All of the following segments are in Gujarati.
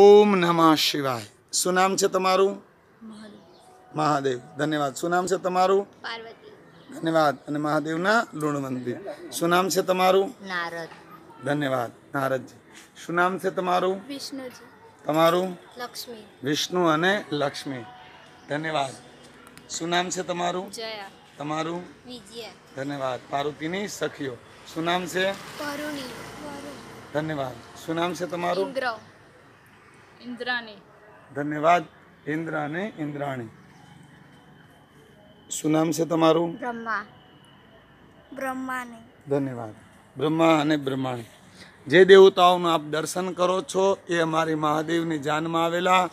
ઓમ નમઃ શિવાય. શું નામ છે તમારું? મહાદેવ. ધન્યવાદ. શું નામ છે તમારું? ધન્યવાદ. અને મહાદેવના લુણ મંદિર શું નામ છે તમારું? નારદ. ધન્યવાદ. નારદજી. શું નામ છે તમારું? વિષ્ણુજી. તમારું? લક્ષ્મી. વિષ્ણુ અને લક્ષ્મી. ધન્યવાદ. શું નામ છે તમારું? જયા. તમારું? વિજયા. ધન્યવાદ. પાર્વતીની સખીઓ. શું નામ છે? ધન્યવાદ. શું નામ છે તમારું? ઇન્દ્રાણી. ધન્યવાદ ઇન્દ્ર અને ઇન્દ્રાણી. શું નામ છે તમારું? બ્રહ્મા. બ્રહ્માની. ધન્યવાદ. બ્રહ્મા અને બ્રહ્માણી. જે દેવતાઓનું આપ દર્શન કરો છો એ અમારી મહાદેવની જાનમાં આવેલા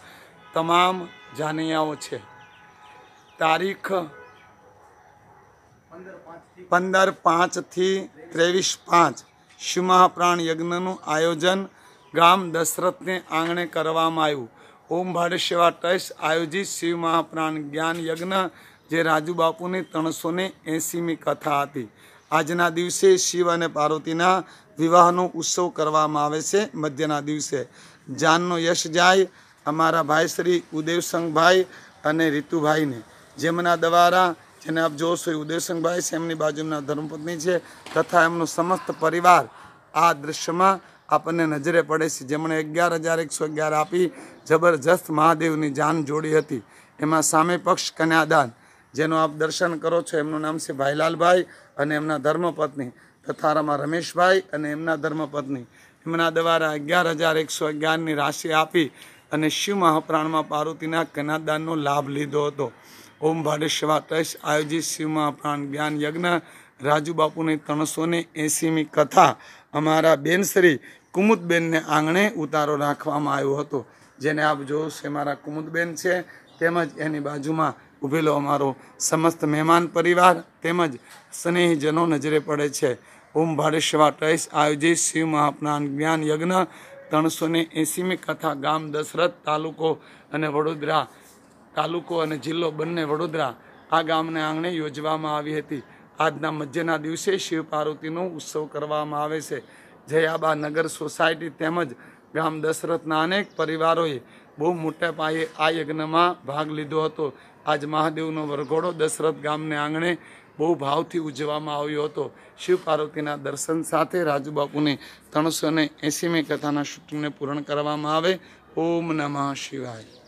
તમામ જાનૈયાઓ છે. તારીખ પંદર પાંચથી ત્રેવીસ પાંચ. શિવ મહાપ્રાણ યજ્ઞનું આયોજન ગામ દશરથને આંગણે કરવામાં આવ્યું. ઓમ ભાડે સેવા ટ્રસ્ટ આયોજિત શિવ મહાપ્રાણ જ્ઞાન યજ્ઞ, જે રાજુ બાપુની ત્રણસો ને એંસીમી કથા હતી. આજના દિવસે શિવ અને પાર્વતીના વિવાહનો ઉત્સવ કરવામાં આવે છે મધ્યના દિવસે. જાનનો યશ જાય અમારા ભાઈ શ્રી ઉદયસંગભાઈ અને રીતુભાઈને. જેમના દ્વારા, જેને આપ જોશો એ ઉદયસંગભાઈ છે, એમની બાજુના ધર્મપત્ની છે, તથા એમનો સમસ્ત પરિવાર આ દૃશ્યમાં આપણને નજરે પડે છે. જેમણે અગિયાર હજાર એકસો અગિયાર આપી જબરજસ્ત મહાદેવની જાન જોડી હતી. એમાં સામે પક્ષ કન્યાદાન, જેનું આપ દર્શન કરો છો, એમનું નામ છે ભાઈલાલભાઈ અને એમના ધર્મપત્ની તથા રમા રમેશભાઈ અને એમના ધર્મપત્ની. એમના દ્વારા અગિયાર હજાર એકસો અગિયારની રાશિ આપી અને શિવ મહાપ્રાણમાં પાર્વતીના કન્યાદાનનો લાભ લીધો હતો. ઓમ ભાડેશ્વા ટ્રસ્ટ આયોજિત શિવ મહાપ્રાણ જ્ઞાન યજ્ઞ રાજુ બાપુની ત્રણસો ને એંસીમી કથા અમારા બેનશ્રી કુમુદબેનને આંગણે ઉતારો રાખવામાં આવ્યો હતો. જેને આપ જોવો એ મારા કુમુદબેન છે. તેમજ એની બાજુમાં ઊભેલો અમારો સમસ્ત મહેમાન પરિવાર તેમજ સ્નેહીજનો નજરે પડે છે. ઓમ ભારેશ્વર ટ્રસ્ટ આયોજિત શિવ મહાપ્રાણ જ્ઞાન યજ્ઞ ત્રણસો ને એંસીમી કથા ગામ દશરથ તાલુકો અને વડોદરા તાલુકો અને જિલ્લો બંને વડોદરા આ ગામને આંગણે યોજવામાં આવી હતી. આજના મધ્યના દિવસે શિવ પાર્વતીનો ઉત્સવ કરવામાં આવે છે. જયાબા નગર સોસાયટી તેમજ ગામ દશરથના અનેક પરિવારોએ બહુ મોટા પાયે આ યજ્ઞમાં ભાગ લીધો હતો. આજ મહાદેવનો વરઘોડો દશરથ ગામને આંગણે બહુ ભાવથી ઉજવવામાં આવ્યો હતો. શિવ પાર્વતીના દર્શન સાથે રાજુબાપુની ત્રણસો ને એંસીમી કથાના શૂટિંગને પૂર્ણ કરવામાં આવે. ઓમ નમઃ શિવાય.